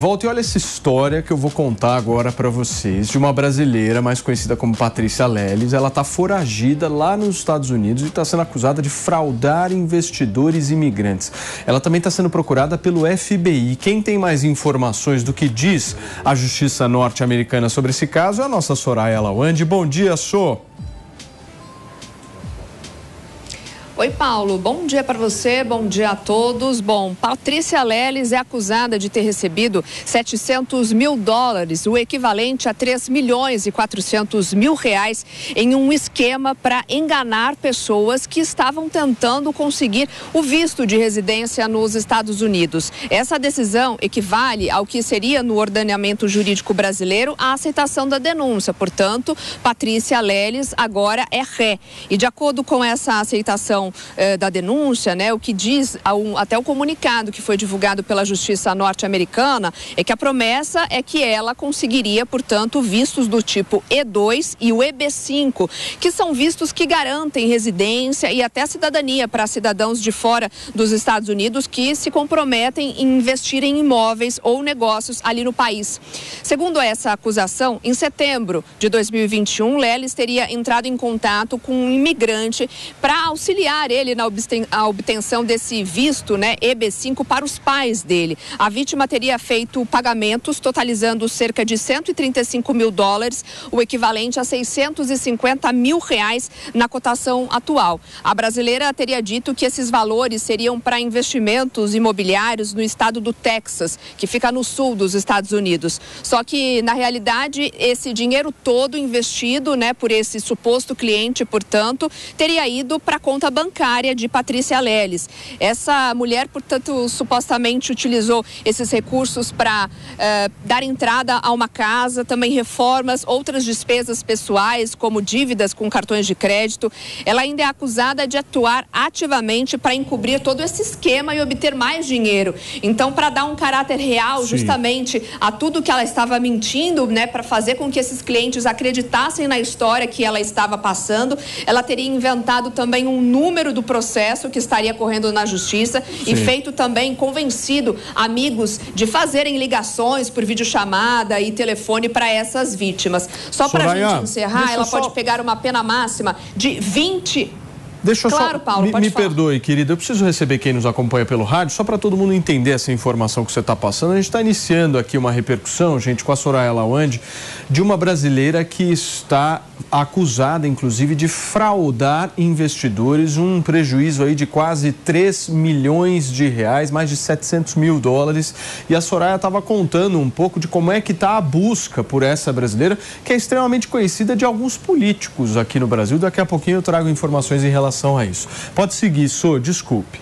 Volta e olha essa história que eu vou contar agora para vocês de uma brasileira mais conhecida como Patrícia Leles. Ela está foragida lá nos Estados Unidos e está sendo acusada de fraudar investidores imigrantes. Ela também está sendo procurada pelo FBI. Quem tem mais informações do que diz a justiça norte-americana sobre esse caso é a nossa Soraya Lawande. Bom dia, Sô. Oi, Paulo. Bom dia para você, bom dia a todos. Bom, Patrícia Leles é acusada de ter recebido 700 mil dólares, o equivalente a 3 milhões e 400 mil reais, em um esquema para enganar pessoas que estavam tentando conseguir o visto de residência nos Estados Unidos. Essa decisão equivale ao que seria no ordenamento jurídico brasileiro a aceitação da denúncia. Portanto, Patrícia Leles agora é ré. E de acordo com essa aceitação eh, da denúncia, né, o que diz até o comunicado que foi divulgado pela Justiça norte-americana é que a promessa é que ela conseguiria, portanto, vistos do tipo E2 e o EB5, que são vistos que garantem residência e até cidadania para cidadãos de fora dos Estados Unidos que se comprometem em investir em imóveis ou negócios ali no país. Segundo essa acusação, em setembro de 2021, Leles teria entrado em contato com um imigrante para auxiliar ele na obtenção desse visto, né, EB5, para os pais dele. A vítima teria feito pagamentos totalizando cerca de 135 mil dólares, o equivalente a 650 mil reais na cotação atual. A brasileira teria dito que esses valores seriam para investimentos imobiliários no estado do Texas, que fica no sul dos Estados Unidos. Só que, na realidade, esse dinheiro todo investido né, por esse suposto cliente, portanto, teria ido para conta bancária bancária de Patrícia Leles. Essa mulher, portanto, supostamente utilizou esses recursos para eh, dar entrada a uma casa, também reformas, outras despesas pessoais, como dívidas com cartões de crédito. Ela ainda é acusada de atuar ativamente para encobrir todo esse esquema e obter mais dinheiro. Então, para dar um caráter real, Sim. justamente, a tudo que ela estava mentindo, né, para fazer com que esses clientes acreditassem na história que ela estava passando, ela teria inventado também um número número do processo que estaria correndo na justiça Sim. e feito também convencido amigos de fazerem ligações por videochamada e telefone para essas vítimas. Só para a gente encerrar, ela só... pode pegar uma pena máxima de 20 Deixa eu claro, só. Paulo, me, me perdoe, querida. Eu preciso receber quem nos acompanha pelo rádio, só para todo mundo entender essa informação que você está passando. A gente está iniciando aqui uma repercussão, gente, com a Soraya Lawande, de uma brasileira que está acusada, inclusive, de fraudar investidores, um prejuízo aí de quase 3 milhões de reais, mais de 700 mil dólares. E a Soraya estava contando um pouco de como é que está a busca por essa brasileira, que é extremamente conhecida de alguns políticos aqui no Brasil. Daqui a pouquinho eu trago informações em relação relação a isso. Pode seguir, Sô, desculpe.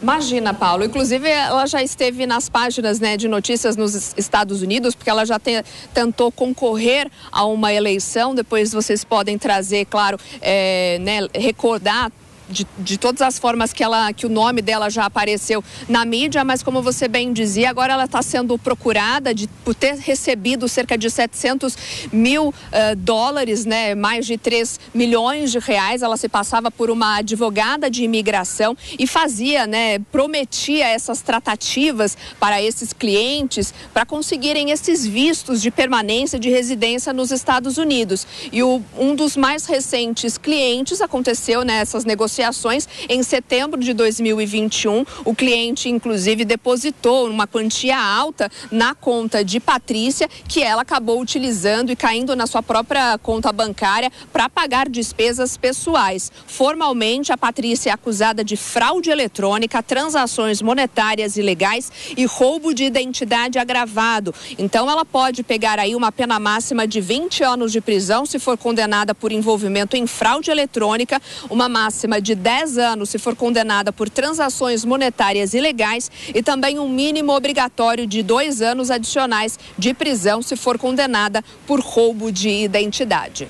Imagina, Paulo. Inclusive, ela já esteve nas páginas né, de notícias nos Estados Unidos, porque ela já te, tentou concorrer a uma eleição. Depois vocês podem trazer, claro, é, né, recordar de, de todas as formas que, ela, que o nome dela já apareceu na mídia, mas como você bem dizia, agora ela está sendo procurada de, por ter recebido cerca de 700 mil uh, dólares, né, mais de 3 milhões de reais. Ela se passava por uma advogada de imigração e fazia, né, prometia essas tratativas para esses clientes para conseguirem esses vistos de permanência de residência nos Estados Unidos. E o, um dos mais recentes clientes aconteceu nessas né, negociações negociações em setembro de 2021. O cliente, inclusive, depositou uma quantia alta na conta de Patrícia, que ela acabou utilizando e caindo na sua própria conta bancária para pagar despesas pessoais. Formalmente, a Patrícia é acusada de fraude eletrônica, transações monetárias ilegais e roubo de identidade agravado. Então, ela pode pegar aí uma pena máxima de 20 anos de prisão se for condenada por envolvimento em fraude eletrônica, uma máxima de de 10 anos se for condenada por transações monetárias ilegais e também um mínimo obrigatório de dois anos adicionais de prisão se for condenada por roubo de identidade.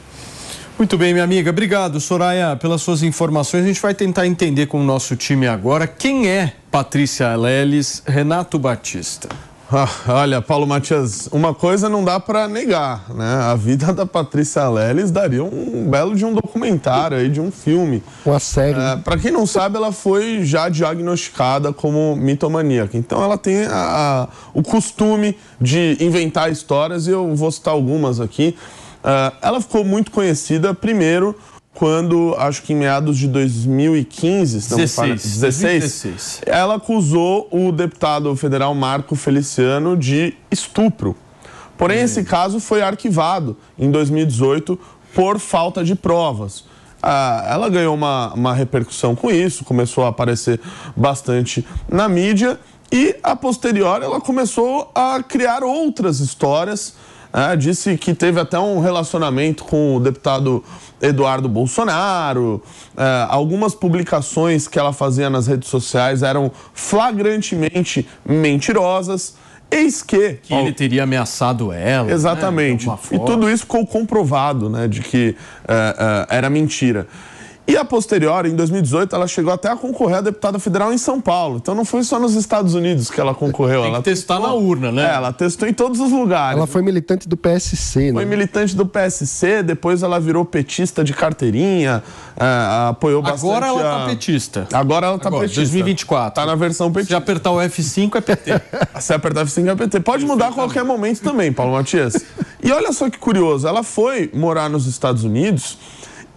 Muito bem, minha amiga. Obrigado, Soraya, pelas suas informações. A gente vai tentar entender com o nosso time agora quem é Patrícia Leles Renato Batista. Ah, olha, Paulo Matias, uma coisa não dá para negar, né? A vida da Patrícia Leles daria um belo de um documentário aí, de um filme. Uma série. É, para quem não sabe, ela foi já diagnosticada como mitomaníaca. Então ela tem a, a, o costume de inventar histórias e eu vou citar algumas aqui. Uh, ela ficou muito conhecida primeiro quando, acho que em meados de 2015, 16, 16, 16, ela acusou o deputado federal Marco Feliciano de estupro. Porém, hum. esse caso foi arquivado em 2018 por falta de provas. Ah, ela ganhou uma, uma repercussão com isso, começou a aparecer bastante na mídia e, a posteriori, ela começou a criar outras histórias é, disse que teve até um relacionamento com o deputado Eduardo Bolsonaro. É, algumas publicações que ela fazia nas redes sociais eram flagrantemente mentirosas. Eis que. Que ele teria ameaçado ela. Né, Exatamente. Né, e tudo isso ficou comprovado, né, de que é, é era mentira. E a posteriori, em 2018, ela chegou até a concorrer a deputada federal em São Paulo. Então não foi só nos Estados Unidos que ela concorreu. Tem ela que testar testou, na urna, né? É, ela testou em todos os lugares. Ela foi militante do PSC, né? Foi militante do PSC, depois ela virou petista de carteirinha, é, apoiou bastante. Agora ela tá a... tá petista. Agora ela tá Agora, petista. 2024. Tá na versão petista. Se apertar o F5 é PT. Se apertar o F5 é PT. Pode mudar a qualquer momento também, Paulo Matias. E olha só que curioso, ela foi morar nos Estados Unidos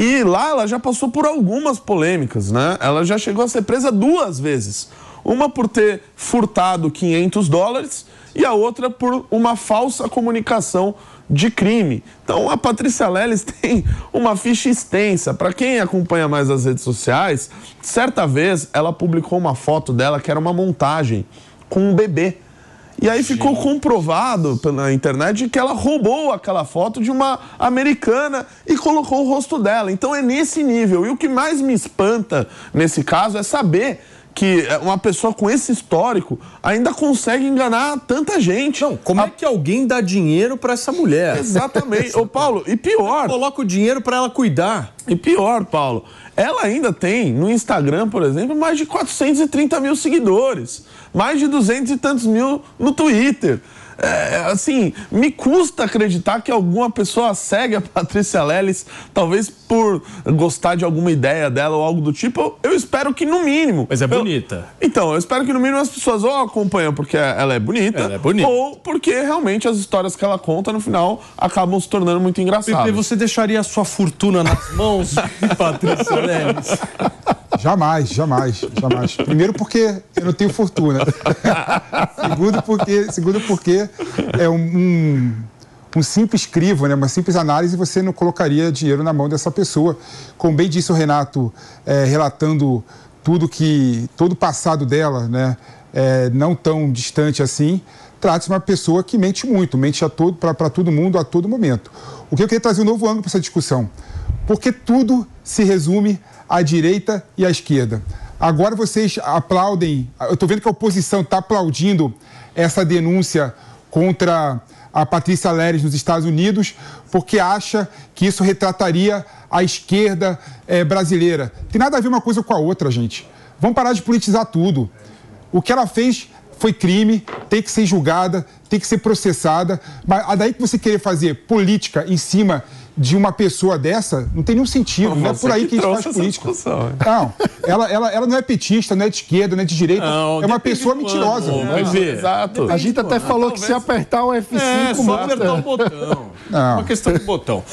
e lá ela já passou por algumas polêmicas, né? Ela já chegou a ser presa duas vezes. Uma por ter furtado 500 dólares e a outra por uma falsa comunicação de crime. Então a Patrícia Leles tem uma ficha extensa. Para quem acompanha mais as redes sociais, certa vez ela publicou uma foto dela que era uma montagem com um bebê. E aí ficou comprovado pela internet que ela roubou aquela foto de uma americana e colocou o rosto dela. Então é nesse nível. E o que mais me espanta nesse caso é saber que uma pessoa com esse histórico ainda consegue enganar tanta gente. Não, como A... é que alguém dá dinheiro para essa mulher? Exatamente. Ô, Paulo, e pior. Coloca o dinheiro para ela cuidar. E pior, Paulo, ela ainda tem no Instagram, por exemplo, mais de 430 mil seguidores, mais de 200 e tantos mil no Twitter é, assim, me custa acreditar que alguma pessoa segue a Patrícia Leles, talvez por gostar de alguma ideia dela ou algo do tipo. Eu espero que no mínimo. Mas é bonita. Eu, então, eu espero que no mínimo as pessoas ou acompanham porque ela é bonita, ela é bonita. ou porque realmente as histórias que ela conta no final acabam se tornando muito engraçadas. Pepe, você deixaria a sua fortuna nas mãos de Patrícia Leles? Jamais, jamais, jamais. Primeiro porque eu não tenho fortuna. segundo porque, segundo porque é um, um, um, simples crivo, né? uma simples análise, você não colocaria dinheiro na mão dessa pessoa. Como bem disse o Renato, é, relatando tudo que. todo o passado dela, né? É, não tão distante assim, trata-se de uma pessoa que mente muito, mente para todo mundo a todo momento. O que eu queria trazer um novo ângulo para essa discussão? Porque tudo se resume à direita e à esquerda. Agora vocês aplaudem, eu estou vendo que a oposição está aplaudindo essa denúncia contra a Patrícia Leres nos Estados Unidos, porque acha que isso retrataria a esquerda é, brasileira. Tem nada a ver uma coisa com a outra, gente. Vamos parar de politizar tudo. O que ela fez foi crime, tem que ser julgada, tem que ser processada. Mas daí que você querer fazer política em cima de uma pessoa dessa não tem nenhum sentido. Não, é por aí que, que a gente faz política. Não, ela, ela, ela não é petista, não é de esquerda, não é de direita. Não, é uma pessoa mentirosa. Né? Exato. A gente até falou que se apertar o F5, é, só apertar o botão. Não. É uma questão de botão.